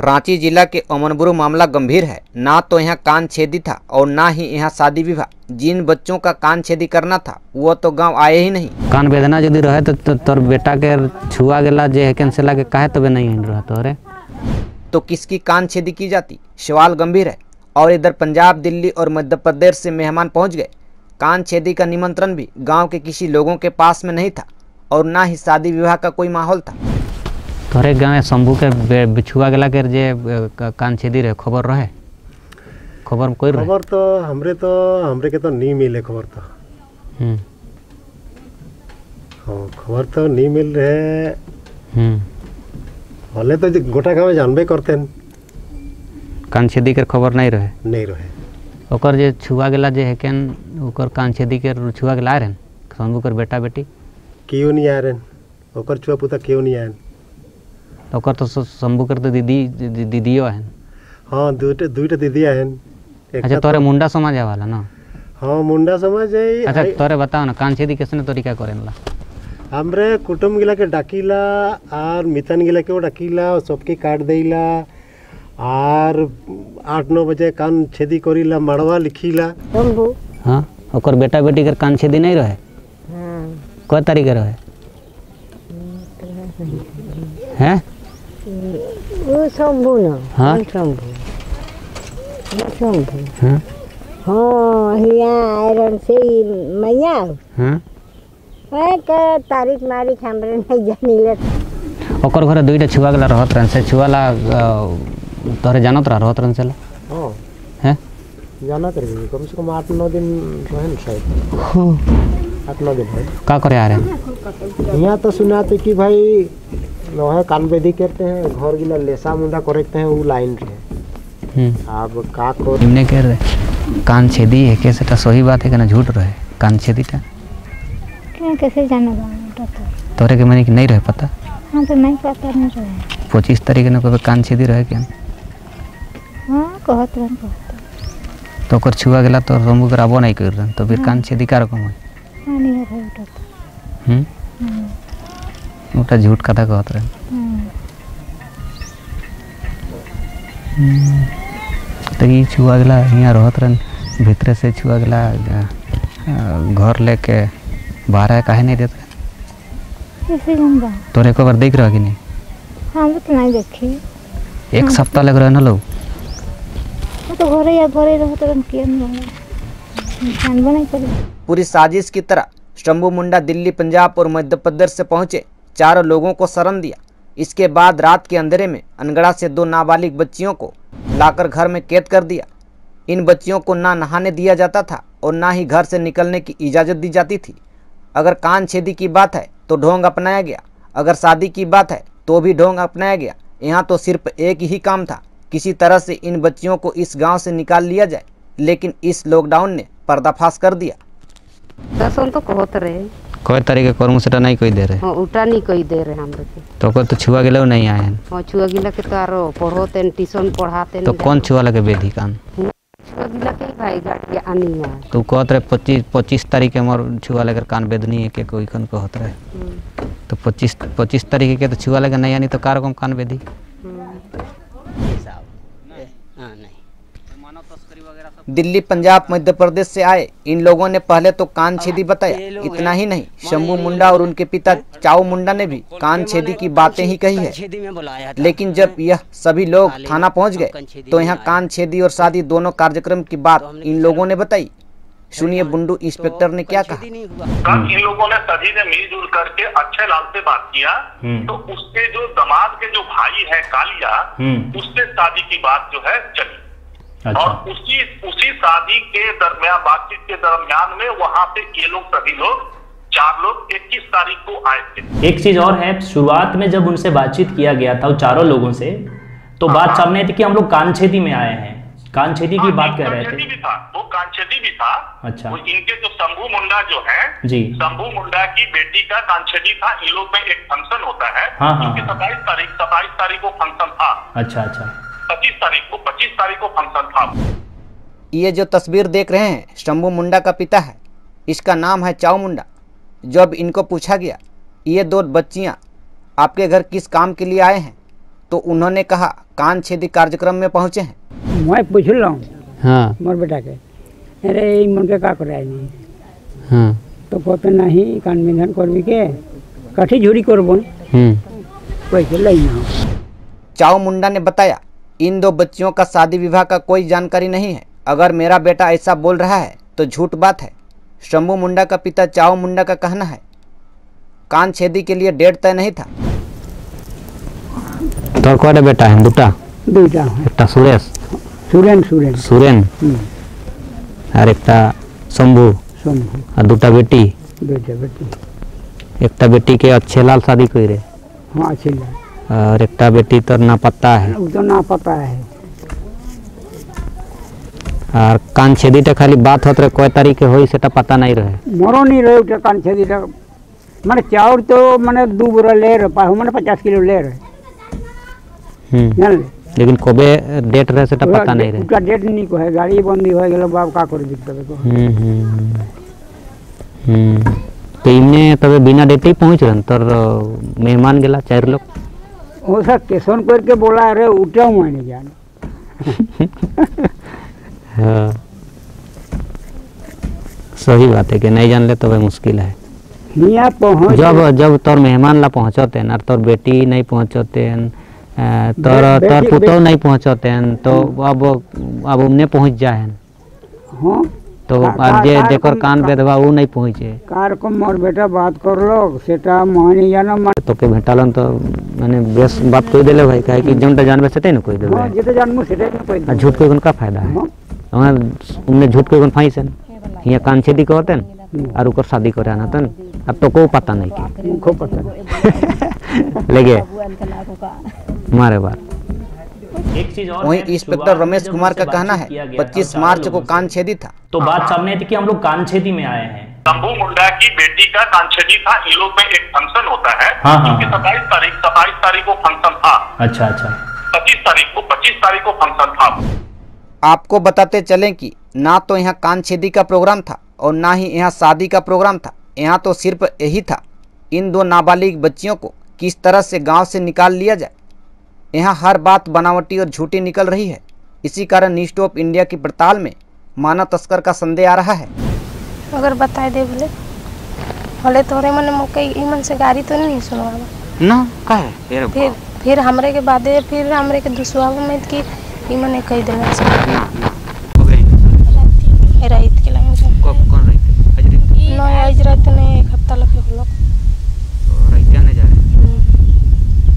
रांची जिला के अमनपुर मामला गंभीर है। ना तो यहाँ कान छेदी था और ना ही यहाँ शादी विवाह। जिन बच्चों का कान छेदी करना था वो तो गाँव आए ही नहीं। कान वेदना यदि रहे तो, तोर तो बेटा के छुआ गेला जे है कैंसिल के काहे तबे नहीं हिल रहा तोरे तो किसकी कान छेदी की जाती? सवाल गंभीर है। और इधर पंजाब दिल्ली और मध्य प्रदेश से मेहमान पहुँच गए। कान छेदी का निमंत्रण भी गाँव के किसी लोगों के पास में नहीं था और ना ही शादी विवाह का कोई माहौल था। तोरे गाँव शंभू के बिछुआ गेला के जे कान छेदी रहे खबर रहे? खबर कोई रहे? खबर तो हमरे तो हमरे के तो नहीं मिले खबर तो। हम्म, हाँ खबर तो नहीं मिल रहे। हम्म। हले तो जे गोटा गाँव जानबे करते हैं कान छेदी के खबर नहीं रहे? नहीं रहे। ओकर जे छुआ गेला जे है केन ओकर कान छेदी के छुआ गेला रहे? शंभू कर बेटा बेटी क्यों नहीं आए रहे। ओकर छुआ पुता क्यों नहीं आए तो ओकर तो स- शंभू कर तो दीदी दी- दीदियो है। हाँ दुईटा दुईटा दीदी आए अच्छा तोरे मुंडा समझ वाला ना? हाँ मुंडा समझ आई अच्छा तोरे बताओ ना कान छेदी कैसे तरीका करेला हमरे कुटुम गिला के डाकिला और मितन गिला के वो डाकिला सबके काट देला और आठ नौ बजे कान छेदी करीला मड़वा लिखीला। शंभू। हाँ ओकर बेटा बेटी के कान छेदी नहीं रहे? कै तारीख रहे? हैं? वो शंभू न हाँ? शंभू। शंभू। हाँ? हाँ यहाँ आयरन से मैया। हाँ? है के तारीख मारीख हमरे नहीं जानी ले ओकर घरे दुईटा छुआ गेला रहत रहन। से छुआला अ, तोहरे जानत रह रहत रहन से हाँ। हैं? जाना करेंगे कम से कम आठ नौ दिन रहे ना शायद आठ नौ दिन का करे आ रहे यहाँ तो सुना थे कि भाई लोहे कान बेदी करते हैं घर गिला लेसा मुंडा करते हैं वो लाइन रहे हम्म। अब का कर इमने कह रहे कान छेदी है के सेटा सही बात है कि ना झूठ रहे? कान छेदीटा क्या कैसे जाना तो? तोरे के मने कि नहीं रहे पता? हाँ तो नहीं पता नहीं रहे। पच्चीस तारीख के ना कान छेदी रहे क्या? हाँ कहत रहन कहत तो ओकर छुआ गेला तो शंभू के आबो नहीं कर रहन तो फिर कान छेदी का रकम है हाँ नहीं है उठत हम्म। ओटा झूठ कथा कहत रहे। तो ये छुआ गेला यहाँ रहत रहन भीतरे से छुआ गेला घर लेके बाहर काहे नहीं देते तोरे एक बार देख रहा कि नहीं? हम तो नहीं देखी। एक सप्ताह लग रहा है। ना लोग तो घरे या घरे किया नहीं पूरी साजिश की तरह शंभू मुंडा दिल्ली पंजाब और मध्य प्रदेश से पहुँचे। चारों लोगों को शरण दिया। इसके बाद रात के अंधेरे में अनगढ़ा से दो नाबालिग बच्चियों को लाकर घर में कैद कर दिया। इन बच्चियों को ना नहाने दिया जाता था और ना ही घर से निकलने की इजाज़त दी जाती थी। अगर कान छेदी की बात है तो ढोंग अपनाया गया। अगर शादी की बात है तो भी ढोंग अपनाया गया। यहाँ तो सिर्फ़ एक ही काम था, किसी तरह से इन बच्चियों को इस गाँव से निकाल लिया जाए। लेकिन इस लॉकडाउन ने पर्दाफाश कर दिया। दसन तो कहत रहे। कोई तरीके करूँ सेटा नहीं कोई दे रहे हाँ उल्टा नहीं कही दे रहे हमरे के तो ओकर तो छुआ गेलो नहीं आए हैं छुआ गिला के तो आरो पढ़ोते ट्यूशन पढ़ाते तो कौन छुआ लगे बेधी कान छुआ गिला के भाई गाड़ी आनी है तो कहत रहे पच्चीस पच्चीस तारीख के मोर छुआ लेकर कान बेदनी है के कोई कन कहत रहे तो पच्चीस पच्चीस तारीख के तो छुआ लगे नहीं आनी तो कार रकम कान बेदी दिल्ली पंजाब मध्य प्रदेश से आए। इन लोगों ने पहले तो कान छेदी बताया। इतना ही नहीं शंभू मुंडा और उनके पिता चाऊ मुंडा ने भी कान छेदी की बातें ही कही है। लेकिन जब यह सभी लोग थाना पहुँच गए तो यहाँ कान छेदी और शादी दोनों कार्यक्रम की बात इन लोगों ने बताई। सुनिए बुंडू इंस्पेक्टर ने क्या कहा। इन लोगों ने सभी ने मिलजुल करके अच्छे लाल से बात किया। तो उसके जो दामाद के जो भाई है कालिया उससे शादी की बात जो है चली। और उसी उसी शादी के दरमियान बातचीत के दरमियान में वहाँ पे ये लोग सभी लोग चार लोग इक्कीस तारीख को आए थे। एक चीज़ और है शुरुआत में जब उनसे बातचीत किया गया था चारों लोगों से तो बात सामने आई थी कि हम लोग कानछेदी में आए हैं। कानछेदी की हाँ, बात कर रहे थे। भी था वो कांचेदी भी था। अच्छा। वो इनके जो शंभू मुंडा जो है जी। शंभू मुंडा की बेटी का कांचेदी था इन लोग में एक फ़ंक्शन होता है। हाँ, हाँ, हाँ। सत्ताईस तारीख सत्ताईस तारीख को फ़ंक्शन था। अच्छा अच्छा। पच्चीस तारीख को पच्चीस तारीख को फ़ंक्शन था। ये जो तस्वीर देख रहे हैं शंभू मुंडा का पिता है इसका नाम है चाऊ मुंडा। जब इनको पूछा गया ये दो बच्चियाँ आपके घर किस काम के लिए आए हैं? तो उन्होंने कहा कान छेदी कार्यक्रम में पहुँचे हैं। मैं पूछलहुँ हाँ मोर बेटा के अरे मन के का करे नहीं? हाँ। तो कहते नहीं कान बिंधन करबी के कठी झूरी करबो हम्म। पैसे लई ना मुंडा ने बताया इन दो बच्चियों का शादी विवाह का कोई जानकारी नहीं है। अगर मेरा बेटा ऐसा बोल रहा है तो झूठ बात है। शंभू मुंडा का पिता चाओ मुंडा का कहना है। कान छेदी के लिए डेट तय नहीं था। तोर कटे बेटा है दुटा? दुटा। एकटा सुरेश। सुरेन सुरेन। सुरेन? हम्म। और एकटा शंभू? शंभू। और दुटा बेटी? बेटा बेटी। एकटा बेटी के अच्छे लाल शादी कोई रे हाँ अच्छे लाल। और एक बेटी तो ना पता है। तो ना पता है। और कान छेदी टा खाली बात होत रहे कोई तारीख होई से पता नहीं रहे। मोरो नहीं रहे उठे कान छेदी टा। मैंने चाउर तो मैंने दो बोरा ले रहे पाहु मैंने पचास किलो ले रहे। हम्म। लेकिन कोबे डेट रहे से पता नहीं रहे। उसका डेट नहीं को है गाड़ी बंदी हो गेलो बाप का कर दिक्कत को। हम्म हम्म हम्म।, हम्म। तो इमने तबे बिना डेट ही पहुँच रहे तोर मेहमान गेला चार लोग। वो सब स्टेशन करके बोला अरे उठा हुआ नहीं जाने। हाँ। सही बात है कि नहीं जान ले तो भाई मुश्किल है। पहुँच जब जब तोर मेहमान ला पहुँचते हैं और तोर बेटी नहीं पहुँचते हैं तोर तोर पुतौ नहीं पहुँचते हैं तो अब अब उमने पहुँच जाए हाँ। तो का- का- जे जेकर कान बेदवा वो नहीं पहुँचे। कार को मोर बेटा बात कर लो सेटा मोहनी जाना मन तो के भेटालन तो मैंने बेस बात कोई देले भाई काहे कि जोनटा जानबे सेटे न कोई देबे हाँ जेते जानमु सेटा में कोई झूठ कोई का फ़ायदा है? हाँ। वहाँ उनने झूठ कोई फाइस है यहाँ कान छेदी कहते हैं। और ऊपर शादी करे आना तन अब तो को पता नहीं की। मुखो पता। लेगे। मारे बात वहीं इंस्पेक्टर रमेश कुमार का कहना है किया गया था 25 मार्च को कान छेदी था। तो बात सामने आई थी कि हम लोग कानछेदी में आए हैं। शंभू मुंडा की बेटी का कांछेदी था इन लोग में एक फ़ंक्शन होता है हाँ, हाँ, क्योंकि हाँ। तारीख सत्ताईस तारीख को फ़ंक्शन था। अच्छा अच्छा। पच्चीस तारीख को पच्चीस तारीख को फ़ंक्शन था। आपको बताते चलें कि ना तो यहाँ कान छेदी का प्रोग्राम था और ना ही यहाँ शादी का प्रोग्राम था। यहाँ तो सिर्फ़ यही था। इन दो नाबालिग बच्चियों को किस तरह से गाँव से निकाल लिया जाए? यहाँ हर बात बनावटी और झूठी निकल रही है। इसी कारण न्यूज़ ऑफ़ इंडिया की पड़ताल में मानव तस्कर का संदेह आ रहा है। अगर बताए दे बोले बोले तोरे मन मौके ईमन से गाड़ी तो नहीं सुनवा ना का है फिर फिर हमरे के बादे फिर हमरे के दुसवा में कि ईमन कह देना से रात के लाइन से। कौन रहते आज रात ने एक हफ़्ता लगे होलो रहते नहीं जा रहे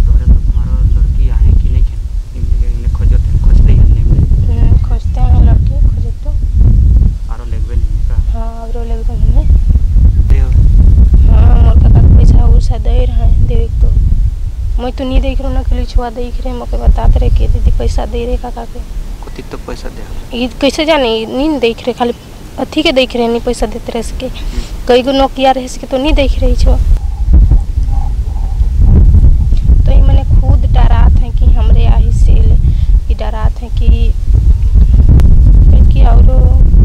तोरे तो तुम्हारा लड़की आए कि नहीं के इनने इनने खोजते खोजते ही हल्ले में खोजते हैं लड़की खोजे तो आरो लेगबे नहीं का हाँ अब रो लेके हमें देव हाँ मोर का पैसा उसा दे रहा है देवे के तो मैं तो नहीं देख रहा ना खाली छुआ देख रहे मोके बताते रहे कि दीदी पैसा दे रहे काका के। कुछ तो पैसा दे ये कैसे जाने नहीं देख रहे खाली अथी के देख रहे नहीं पैसा देते रहे सके। कई गो नौकिया रहे सके तो नहीं देख रही छो तो ये मैंने खुद डरात है कि हमरे आही से कि डरात है कि कि और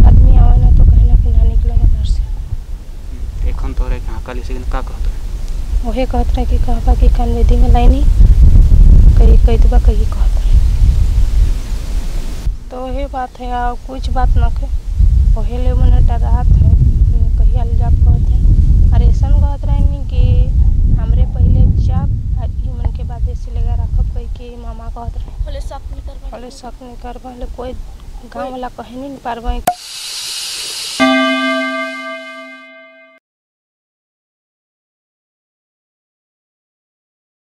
आदमी आवे ना तो कहना कि ना निकले घर से। एखन तोरे कहाँ काली से का कहत वही कहत रहे कि कहबा कि कान वेदी में लाइनी। कही कही दुबा कही कहत रहे। तो वही बात है और कुछ बात न के वही ले मैंने डरात है कही आल जाप कहत है और ऐसा कहत रहे कि हमरे पहले जाप मन के बाद से लगा रखब कही कि मामा कहत रहे। बोले शक नहीं करबा। बोले शक नहीं करबा ले कोई गाँव वाला कहे नहीं पारबा।